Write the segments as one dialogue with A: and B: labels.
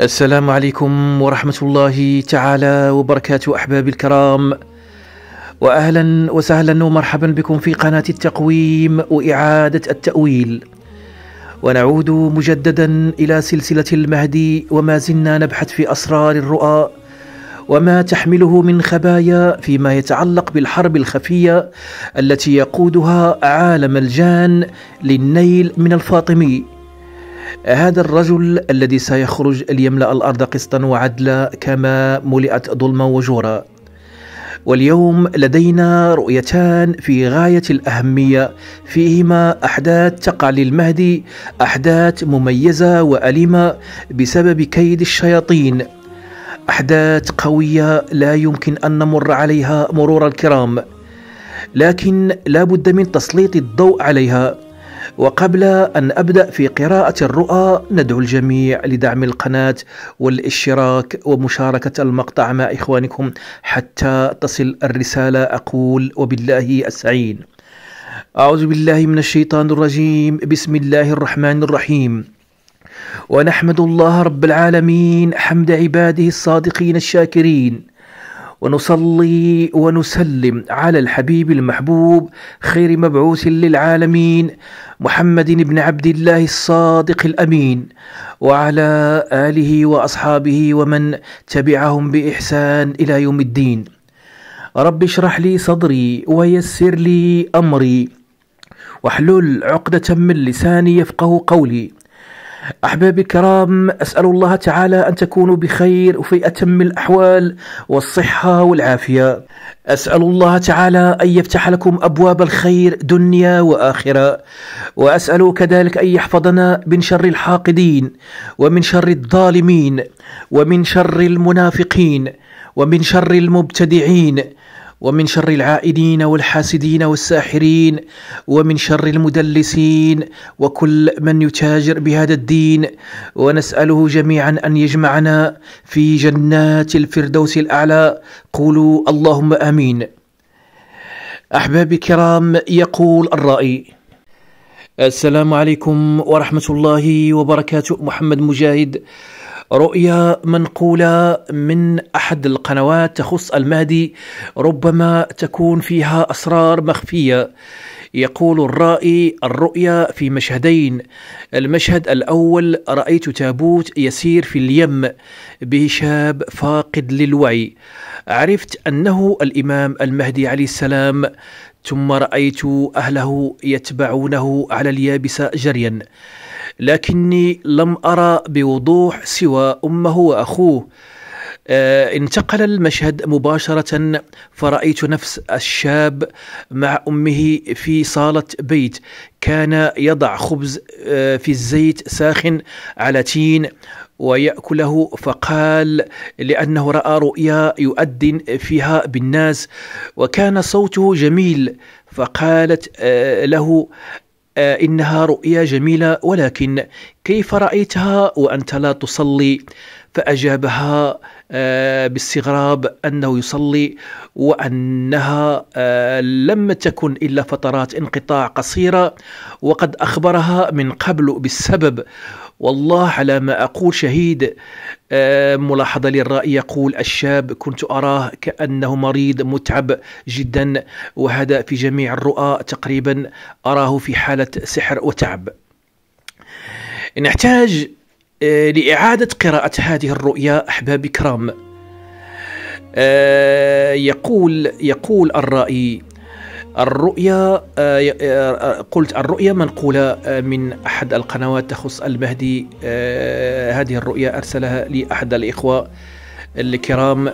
A: السلام عليكم ورحمة الله تعالى وبركاته أحبابي الكرام. وأهلا وسهلا ومرحبا بكم في قناة التقويم وإعادة التأويل. ونعود مجددا إلى سلسلة المهدي وما زلنا نبحث في أسرار الرؤى وما تحمله من خبايا فيما يتعلق بالحرب الخفية التي يقودها عالم الجان للنيل من الفاطمي. هذا الرجل الذي سيخرج ليملأ الأرض قسطا وعدلا كما ملئت ظلما وجورا. واليوم لدينا رؤيتان في غاية الأهمية. فيهما أحداث تقع للمهدي أحداث مميزة وأليمة بسبب كيد الشياطين. أحداث قوية لا يمكن أن نمر عليها مرور الكرام. لكن لا بد من تسليط الضوء عليها. وقبل أن أبدأ في قراءة الرؤى ندعو الجميع لدعم القناة والاشتراك ومشاركة المقطع مع إخوانكم حتى تصل الرسالة. أقول وبالله أستعين أعوذ بالله من الشيطان الرجيم. بسم الله الرحمن الرحيم. ونحمد الله رب العالمين. حمد عباده الصادقين الشاكرين. ونصلي ونسلم على الحبيب المحبوب خير مبعوث للعالمين محمد بن عبد الله الصادق الأمين وعلى آله وأصحابه ومن تبعهم بإحسان إلى يوم الدين. رب اشرح لي صدري ويسر لي أمري واحلل عقدة من لساني يفقه قولي. أحبابي الكرام أسأل الله تعالى أن تكونوا بخير وفي أتم الأحوال والصحة والعافية. أسأل الله تعالى أن يفتح لكم أبواب الخير دنيا وآخرة. وأسأل كذلك أن يحفظنا من شر الحاقدين ومن شر الظالمين ومن شر المنافقين ومن شر المبتدعين ومن شر العائدين والحاسدين والساحرين ومن شر المدلسين وكل من يتاجر بهذا الدين. ونسأله جميعا أن يجمعنا في جنات الفردوس الأعلى. قولوا اللهم آمين. أحبابي الكرام يقول الرائي السلام عليكم ورحمة الله وبركاته. محمد مجاهد رؤيا منقولة من أحد القنوات تخص المهدي ربما تكون فيها أسرار مخفية. يقول الرائي الرؤيا في مشهدين. المشهد الأول رأيت تابوت يسير في اليم به شاب فاقد للوعي. عرفت أنه الإمام المهدي عليه السلام ثم رأيت أهله يتبعونه على اليابسة جريا. لكني لم أرى بوضوح سوى أمه وأخوه. آه انتقل المشهد مباشرة فرأيت نفس الشاب مع أمه في صالة بيت. كان يضع خبز آه في الزيت ساخن على تين ويأكله فقال لأنه رأى رؤيا يؤذن فيها بالناس وكان صوته جميل. فقالت آه له إنها رؤيا جميلة ولكن كيف رأيتها وأنت لا تصلي؟ فأجابها آه باستغراب أنه يصلي وأنها آه لم تكن إلا فترات انقطاع قصيرة وقد أخبرها من قبل بالسبب والله على ما أقول شهيد. ملاحظة للرأي يقول الشاب كنت أراه كأنه مريض متعب جدا وهذا في جميع الرؤى تقريبا أراه في حالة سحر وتعب. نحتاج لإعادة قراءة هذه الرؤيا أحبابي كرام يقول يقول الرأي الرؤيا قلت الرؤيا منقولة من أحد القنوات تخص المهدي هذه الرؤيا أرسلها لي أحد الإخوة الكرام.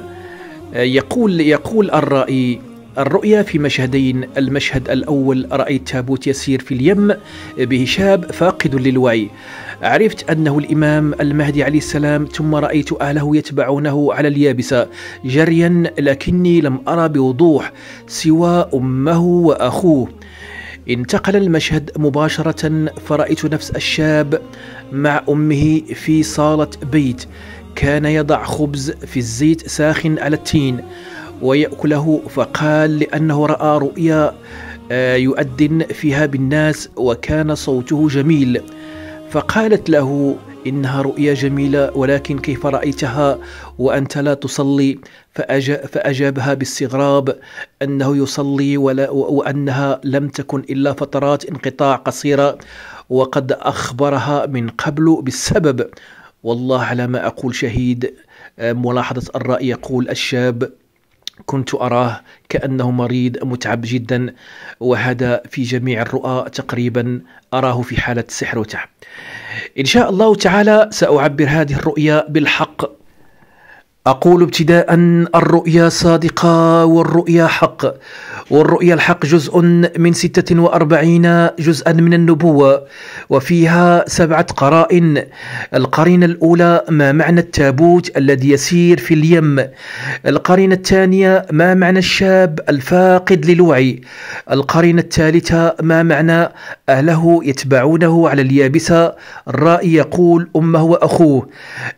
A: يقول يقول الرائي الرؤيا في مشهدين المشهد الأول رأيت تابوت يسير في اليم به شاب فاقد للوعي. عرفت أنه الإمام المهدي عليه السلام ثم رأيت أهله يتبعونه على اليابسة جريا لكني لم أرى بوضوح سوى أمه وأخوه. انتقل المشهد مباشرة فرأيت نفس الشاب مع أمه في صالة بيت. كان يضع خبز في الزيت ساخن على التين ويأكله فقال لأنه رأى رؤيا يؤذن فيها بالناس وكان صوته جميل. فقالت له إنها رؤيا جميلة ولكن كيف رأيتها؟ وأنت لا تصلي. فأجابها باستغراب أنه يصلي ولا وأنها لم تكن إلا فترات انقطاع قصيرة وقد أخبرها من قبل بالسبب. والله على ما أقول شهيد. ملاحظة الرأي يقول الشاب كنت أراه كأنه مريض متعب جدا وهذا في جميع الرؤى تقريبا أراه في حالة سحر وتعب. إن شاء الله تعالى سأعبر هذه الرؤيا بالحق. أقول ابتداء الرؤيا صادقة والرؤيا حق. والرؤيا الحق جزء من ستة وأربعين جزءا من النبوة. وفيها سبعة قرائن. القرينة الأولى ما معنى التابوت الذي يسير في اليم؟ القرينة الثانية ما معنى الشاب الفاقد للوعي؟ القرينة الثالثة ما معنى أهله يتبعونه على اليابسة؟ الرائي يقول أمه وأخوه.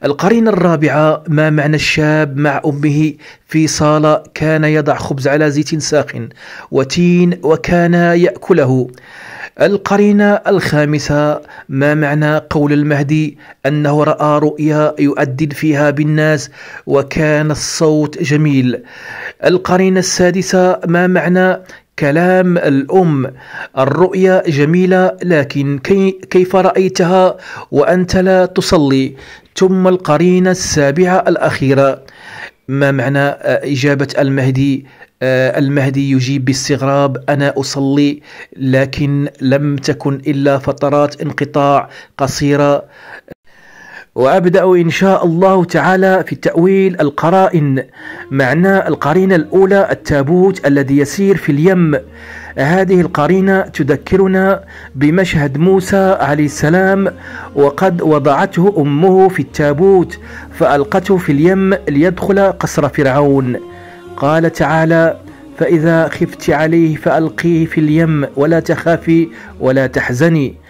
A: القرينة الرابعة ما معنى الشاب مع أمه في صالة كان يضع خبز على زيت ساخن وتين وكان يأكله. القرينة الخامسة ما معنى قول المهدي؟ أنه رأى رؤيا يؤدن فيها بالناس وكان الصوت جميل. القرينة السادسة ما معنى؟ كلام الأم. الرؤيا جميلة لكن كي كيف رأيتها وأنت لا تصلي؟ ثم القرينة السابعة الأخيرة. ما معنى؟ إجابة المهدي. آه، المهدي يجيب باستغراب أنا أصلي لكن لم تكن إلا فترات انقطاع قصيرة. وأبدأ إن شاء الله تعالى في التأويل القرائن. معنى القرينة الأولى التابوت الذي يسير في اليم. هذه القرينة تذكرنا بمشهد موسى عليه السلام وقد وضعته أمه في التابوت فألقته في اليم ليدخل قصر فرعون. قال تعالى فإذا خفت عليه فألقيه في اليم ولا تخافي ولا تحزني.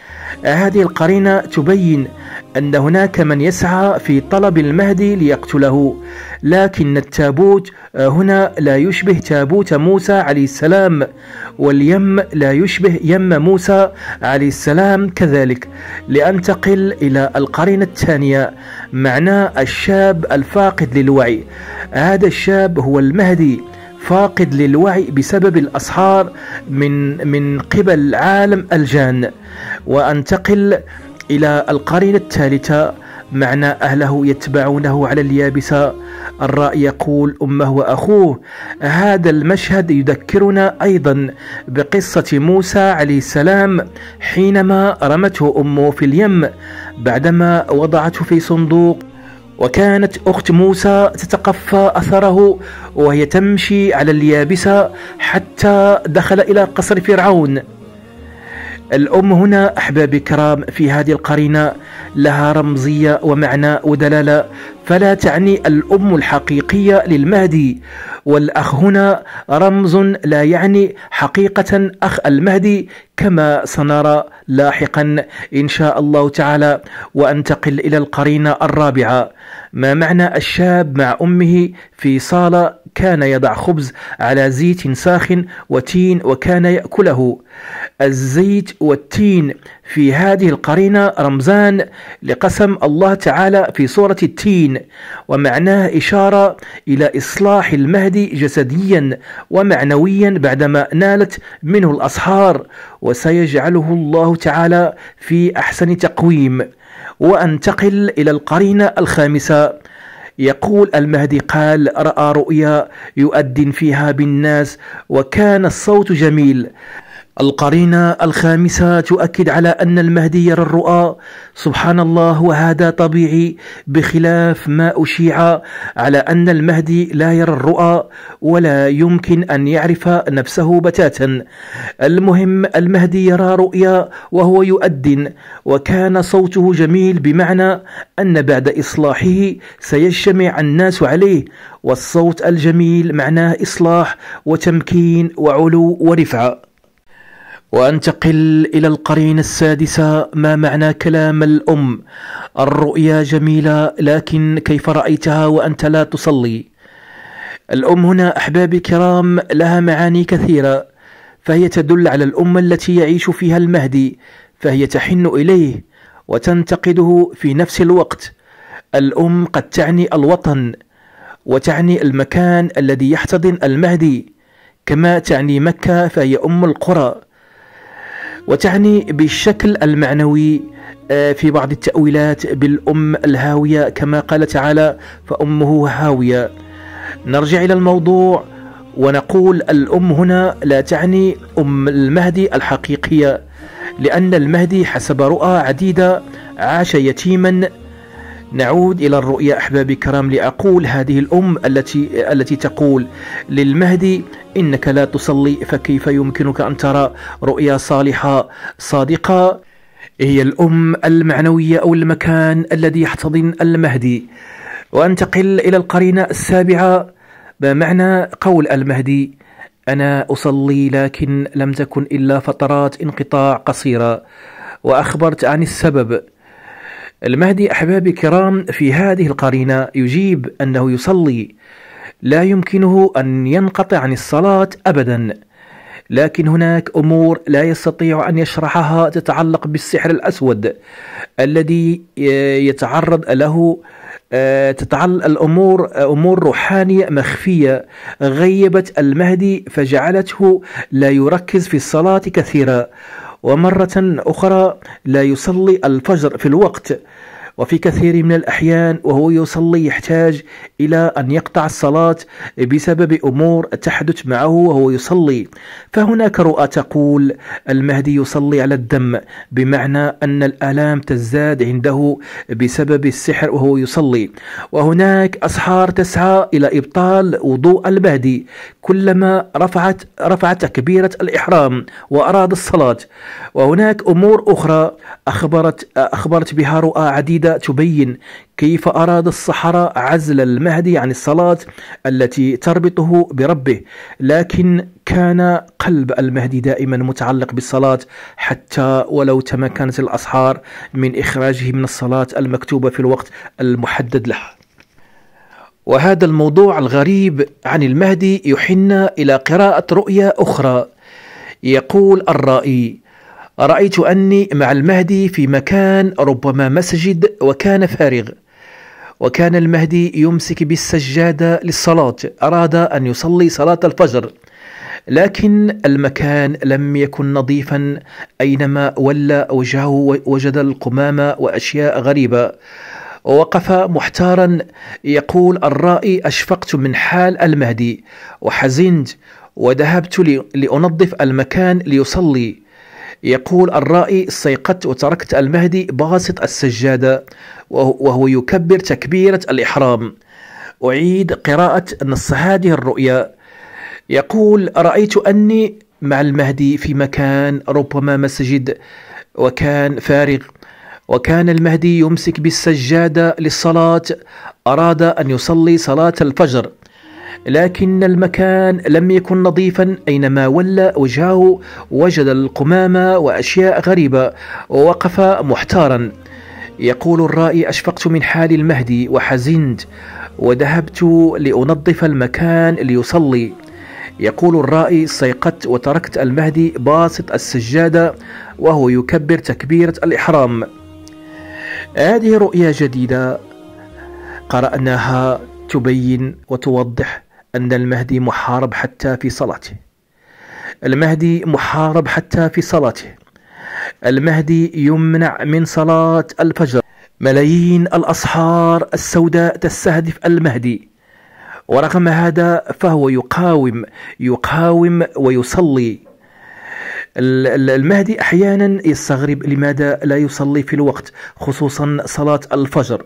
A: هذه القرينة تبين أن هناك من يسعى في طلب المهدي ليقتله لكن التابوت هنا لا يشبه تابوت موسى عليه السلام واليم لا يشبه يم موسى عليه السلام كذلك. لأنتقل إلى القرينة الثانية معناه الشاب الفاقد للوعي. هذا الشاب هو المهدي. فاقد للوعي بسبب الأسحار من من قبل عالم الجان. وأنتقل إلى القرينة الثالثة. معنى أهله يتبعونه على اليابسة الرأي يقول أمه وأخوه هذا المشهد يذكرنا أيضا بقصة موسى عليه السلام حينما رمته أمه في اليم بعدما وضعته في صندوق وكانت أخت موسى تتقفى أثره وهي تمشي على اليابسة حتى دخل إلى قصر فرعون. الأم هنا أحبابي الكرام في هذه القرينة لها رمزية ومعنى ودلالة فلا تعني الأم الحقيقية للمهدي والأخ هنا رمز لا يعني حقيقة أخ المهدي كما سنرى لاحقا إن شاء الله تعالى وأنتقل إلى القرينة الرابعة. ما معنى الشاب مع أمه في صالة؟ كان يضع خبز على زيت ساخن وتين وكان يأكله. الزيت والتين في هذه القرينة رمزان لقسم الله تعالى في سورة التين ومعناه إشارة إلى إصلاح المهدي جسديا ومعنويا بعدما نالت منه الأصحار وسيجعله الله تعالى في أحسن تقويم. وأنتقل إلى القرينة الخامسة. يقول المهدي قال رأى رؤيا يؤذن فيها بالناس وكان الصوت جميل. القرينة الخامسة تؤكد على أن المهدي يرى الرؤى. سبحان الله وهذا طبيعي بخلاف ما أشيع على أن المهدي لا يرى الرؤى ولا يمكن أن يعرف نفسه بتاتا. المهم المهدي يرى رؤيا وهو يؤذن وكان صوته جميل بمعنى أن بعد إصلاحه سيجتمع الناس عليه والصوت الجميل معناه إصلاح وتمكين وعلو ورفعة وانتقل إلى القرين السادسة ما معنى كلام الأم. الرؤيا جميلة لكن كيف رأيتها وأنت لا تصلي؟ الأم هنا أحبابي الكرام لها معاني كثيرة فهي تدل على الامه التي يعيش فيها المهدي فهي تحن إليه وتنتقده في نفس الوقت. الأم قد تعني الوطن وتعني المكان الذي يحتضن المهدي كما تعني مكة فهي أم القرى. وتعني بالشكل المعنوي آه، في بعض التأويلات بالأم الهاوية كما قال تعالى فأمه هاوية نرجع إلى الموضوع ونقول الأم هنا لا تعني أم المهدي الحقيقية لأن المهدي حسب رؤى عديدة عاش يتيما نعود إلى الرؤيا أحبابي الكرام لأقول هذه الأم التي التي تقول للمهدي إنك لا تصلي فكيف يمكنك أن ترى رؤيا صالحة صادقة؟ هي الأم المعنوية أو المكان الذي يحتضن المهدي. وأنتقل إلى القرينة السابعة. ما معنى قول المهدي أنا أصلي لكن لم تكن إلا فترات انقطاع قصيرة. وأخبرت عن السبب. المهدي أحبابي الكرام في هذه القرينة يجيب أنه يصلي. لا يمكنه أن ينقطع عن الصلاة أبدا. لكن هناك أمور لا يستطيع أن يشرحها تتعلق بالسحر الأسود الذي يتعرض له تتعلق الأمور أمور روحانية مخفية غيبت المهدي فجعلته لا يركز في الصلاة كثيرا. ومرة أخرى لا يصلي الفجر في الوقت. وفي كثير من الأحيان وهو يصلي يحتاج إلى أن يقطع الصلاة بسبب أمور تحدث معه وهو يصلي. فهناك رؤى تقول المهدي يصلي على الدم بمعنى أن الآلام تزداد عنده بسبب السحر وهو يصلي. وهناك أسحار تسعى إلى إبطال وضوء المهدي كلما رفعت رفعت تكبيرة الإحرام وأراد الصلاة. وهناك أمور أخرى أخبرت أخبرت بها رؤى عديدة تبين كيف أراد الصحراء عزل المهدي عن الصلاة التي تربطه بربه لكن كان قلب المهدي دائما متعلق بالصلاة حتى ولو تمكنت الأصحار من إخراجه من الصلاة المكتوبة في الوقت المحدد له وهذا الموضوع الغريب عن المهدي يحن إلى قراءة رؤيا أخرى. يقول الرائي رأيت أني مع المهدي في مكان ربما مسجد وكان فارغ. وكان المهدي يمسك بالسجادة للصلاة أراد أن يصلي صلاة الفجر. لكن المكان لم يكن نظيفا أينما ولى وجهه وجد القمامة وأشياء غريبة. ووقف محتارا يقول الرائي أشفقت من حال المهدي وحزنت وذهبت لأنظف المكان ليصلي. يقول الرائي استيقظت وتركت المهدي باسط السجادة وهو يكبر تكبيرة الإحرام. أعيد قراءة نص هذه الرؤيا. يقول رأيت أني مع المهدي في مكان ربما مسجد وكان فارغ وكان المهدي يمسك بالسجادة للصلاة أراد أن يصلي صلاة الفجر. لكن المكان لم يكن نظيفا أينما ولى وجهه وجد القمامة وأشياء غريبة ووقف محتارا. يقول الرائي أشفقت من حال المهدي وحزنت وذهبت لأنظف المكان ليصلي. يقول الرائي استيقظت وتركت المهدي باسط السجادة وهو يكبر تكبيرة الإحرام. هذه رؤية جديدة قرأناها تبين وتوضح أن المهدي محارب حتى في صلاته. المهدي محارب حتى في صلاته. المهدي يمنع من صلاة الفجر. ملايين الأصحار السوداء تستهدف المهدي. ورغم هذا فهو يقاوم يقاوم ويصلي. المهدي أحيانا يستغرب لماذا لا يصلي في الوقت خصوصا صلاة الفجر.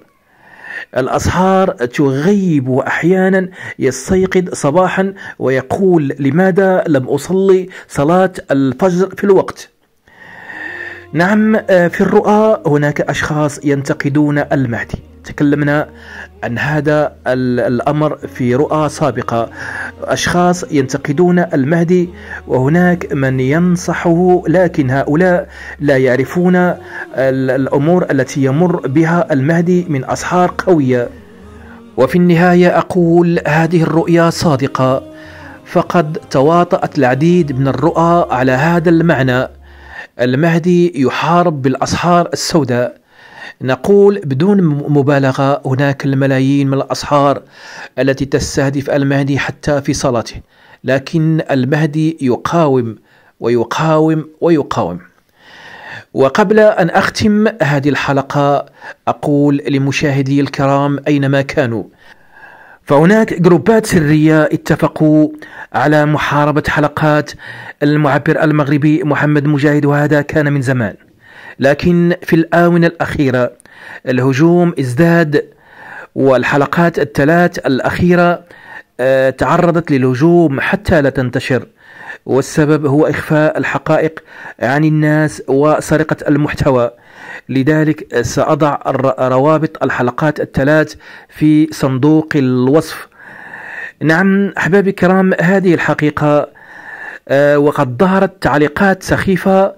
A: الأسحار تغيب وأحيانا يستيقظ صباحا ويقول لماذا لم أصلي صلاة الفجر في الوقت؟ نعم في الرؤى هناك أشخاص ينتقدون المهدي. تكلمنا عن هذا الأمر في رؤى سابقة. أشخاص ينتقدون المهدي وهناك من ينصحه لكن هؤلاء لا يعرفون الأمور التي يمر بها المهدي من أسحار قوية. وفي النهاية أقول هذه الرؤيا صادقة. فقد تواطأت العديد من الرؤى على هذا المعنى. المهدي يحارب بالأسحار السوداء. نقول بدون مبالغة هناك الملايين من الأصهار التي تستهدف المهدي حتى في صلاته لكن المهدي يقاوم ويقاوم ويقاوم. وقبل أن أختم هذه الحلقة أقول لمشاهدي الكرام أينما كانوا. فهناك جروبات سرية اتفقوا على محاربة حلقات المعبر المغربي محمد مجاهد وهذا كان من زمان. لكن في الآونة الأخيرة الهجوم ازداد والحلقات الثلاث الأخيرة آه، تعرضت للهجوم حتى لا تنتشر والسبب هو إخفاء الحقائق عن الناس وسرقة المحتوى. لذلك سأضع روابط الحلقات الثلاث في صندوق الوصف. نعم أحبابي الكرام هذه الحقيقة آه، وقد ظهرت تعليقات سخيفة آه،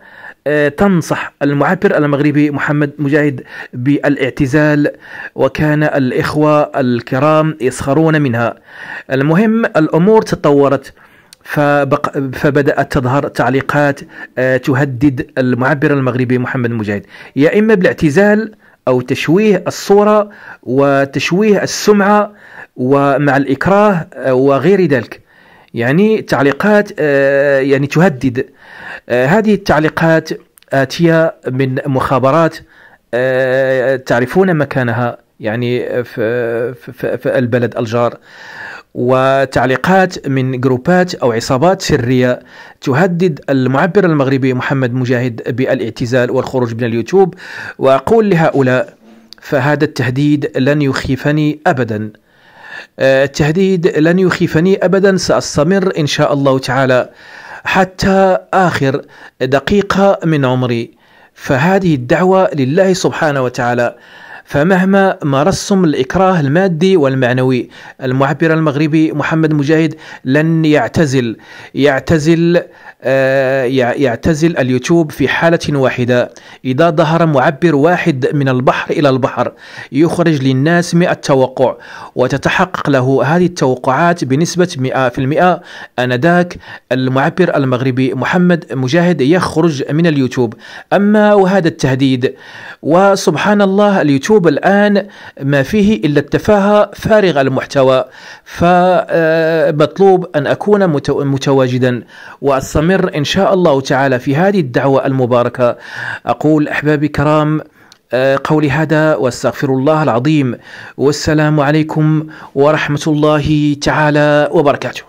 A: تنصح المعبر المغربي محمد مجاهد بالاعتزال وكان الإخوة الكرام يسخرون منها. المهم الأمور تطورت فبق... فبدأت تظهر تعليقات آه، تهدد المعبر المغربي محمد مجاهد. يا إما بالاعتزال أو تشويه الصورة وتشويه السمعة ومع الإكراه آه، وغير ذلك. يعني تعليقات آه، يعني تهدد هذه التعليقات آتية من مخابرات تعرفون مكانها يعني في, في, في البلد الجار. وتعليقات من جروبات أو عصابات سرية تهدد المعبر المغربي محمد مجاهد بالاعتزال والخروج من اليوتيوب. وأقول لهؤلاء فهذا التهديد لن يخيفني ابدا. آه، التهديد لن يخيفني ابدا سأستمر إن شاء الله تعالى. حتى آخر دقيقة من عمري. فهذه الدعوة لله سبحانه وتعالى. فمهما مارستم الإكراه المادي والمعنوي المعبر المغربي محمد مجاهد لن يعتزل. يعتزل يعتزل اليوتيوب في حالة واحدة. إذا ظهر معبر واحد من البحر إلى البحر يخرج للناس مئة توقع وتتحقق له هذه التوقعات بنسبة 100% أنذاك المعبر المغربي محمد مجاهد يخرج من اليوتيوب. أما وهذا التهديد وسبحان الله اليوتيوب الآن ما فيه إلا التفاهة فارغ المحتوى. فمطلوب أن أكون متواجدا. وأستمر إن شاء الله تعالى في هذه الدعوة المباركة. أقول أحبابي كرام قولي هذا واستغفر الله العظيم. والسلام عليكم ورحمة الله تعالى وبركاته.